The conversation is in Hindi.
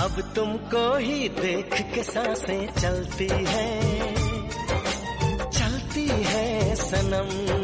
अब तुमको ही देख के साँसें चलती है चलती है सनम।